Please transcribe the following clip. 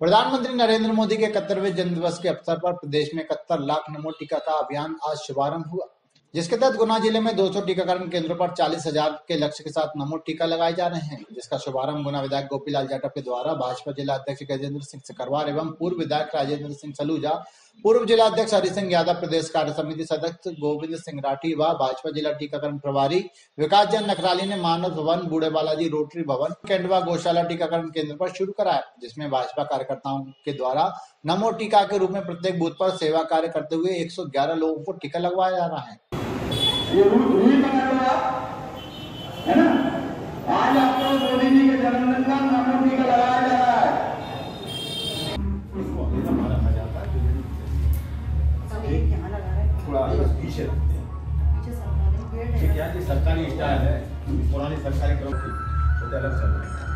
प्रधानमंत्री नरेंद्र मोदी के इकहत्तरवे जन्म दिवस के अवसर पर प्रदेश में इकहत्तर लाख नमो टीका का अभियान आज शुभारंभ हुआ। जिसके तहत गुना ज़िले में 200 टीकाकरण केंद्रों पर चालीस हज़ार के लक्ष्य के साथ नमो टीका लगाए जा रहे हैं। जिसका शुभारंभ गुना विधायक गोपीलाल जाटव के द्वारा भाजपा जिला अध्यक्ष गजेंद्र सिंह सकरवार एवं पूर्व विधायक राजेंद्र सिंह सलूजा पूर्व जिला अध्यक्ष हरि सिंह यादव, प्रदेश कार्य समिति सदस्य गोविंद सिंह राठी व भाजपा जिला टीकाकरण प्रभारी विकास जैन नखराली ने मानव भवन, बूढ़े बालाजी रोटरी भवन, केंडवा गौशाला टीकाकरण केंद्र पर शुरू कराया, जिसमें भाजपा कार्यकर्ताओं के द्वारा नमो टीका के रूप में प्रत्येक बूथ पर सेवा कार्य करते हुए 111 लोगों को टीका लगवाया जा रहा है। ये बना लो है ना? आज थोड़ा पीछे रखते हैं। क्या कि सरकारी स्टाइल है। पुरानी सरकारी क्रम की। तो अलग चल रहा है।